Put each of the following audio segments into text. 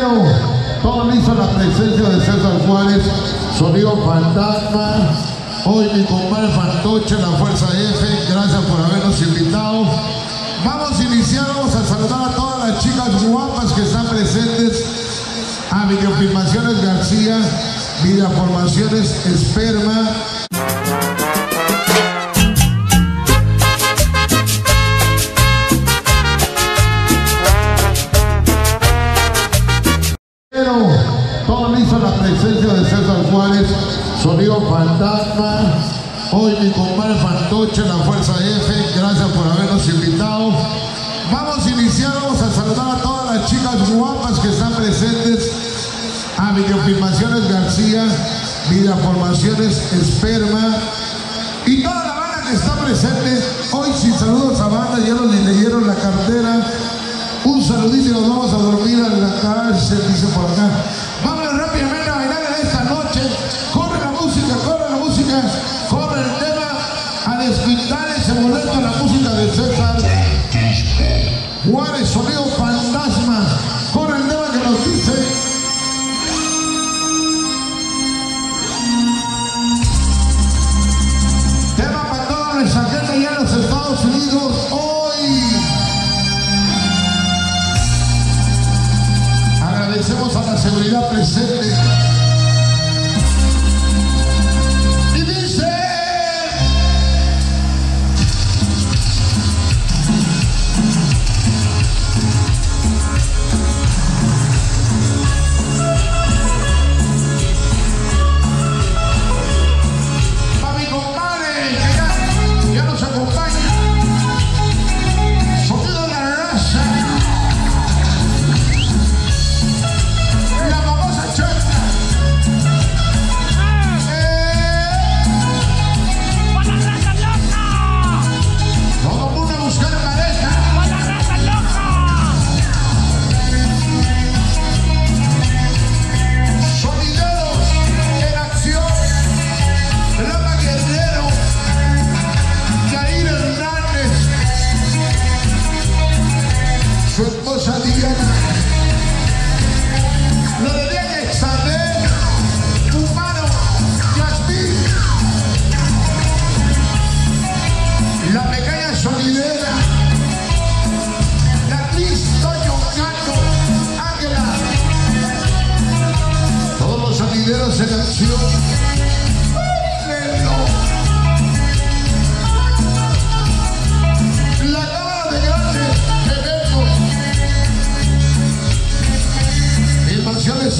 Todo listo la presencia de César Juárez, sonido fantasma. Hoy mi compadre Fantoche, la Fuerza F, gracias por habernos invitado. Vamos a iniciar, vamos a saludar a todas las chicas guapas que están presentes. A Videofilmaciones García, Videoformaciones Esperma, listo la presencia de César Juárez, sonido fantasma. Hoy mi compadre Fantoche, la Fuerza F, gracias por habernos invitado. Vamos a iniciar, vamos a saludar a todas las chicas guapas que están presentes. A Videofilmaciones García, Videoformaciones Esperma y toda la banda que está presente. Hoy sin saludos a banda, ya nos leyeron la cartera. Un saludito y nos vamos a dormir a la cárcel, dice por acá. A desquitar ese boleto la música de César. Juárez, sonido fantasma.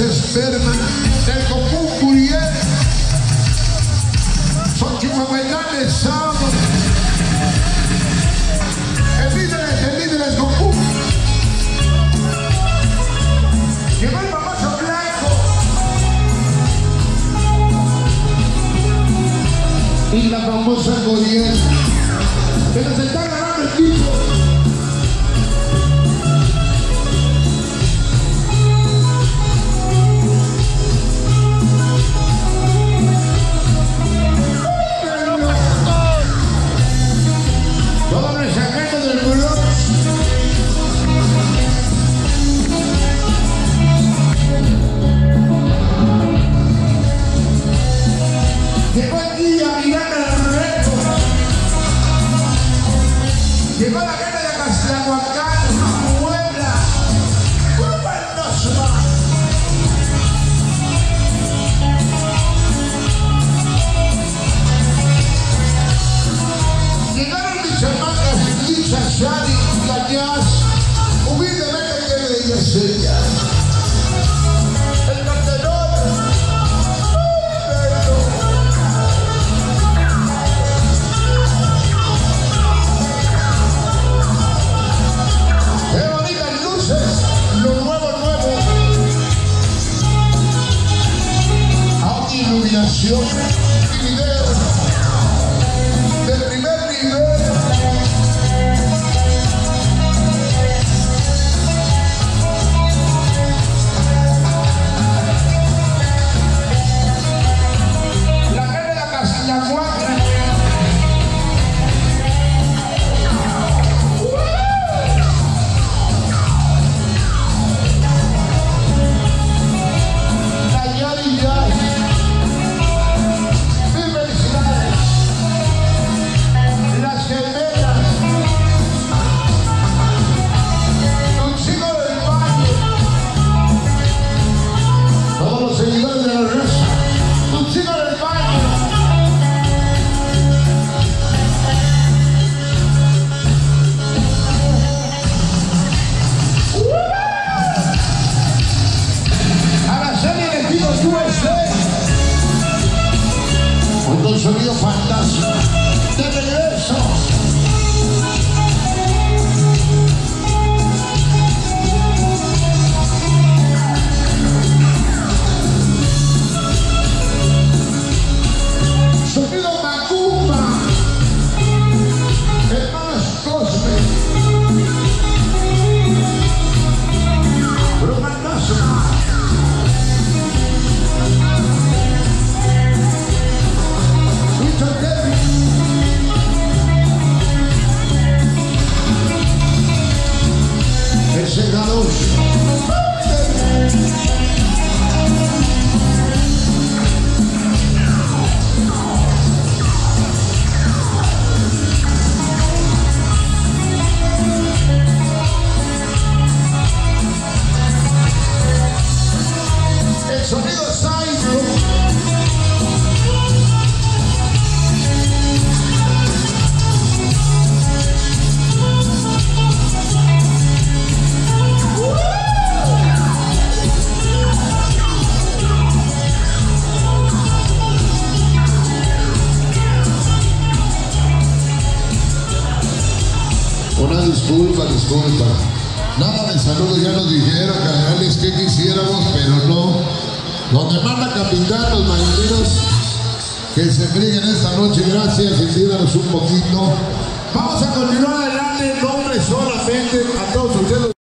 Filmaciones Esperma del común Curiel. Son chihuahueñanes sábado. El líder, el líder es Goku. Llegó el famoso blanco. Y la famosa Goriel. Que nos está ganando el tipo. children. disculpa, disculpa. Nada de saludos, ya nos dijeron, canales que quisiéramos, pero no. Donde manda capitán, los marineros que se brillen esta noche, gracias, entiéndanos un poquito. Vamos a continuar adelante, nombre solamente a todos ustedes.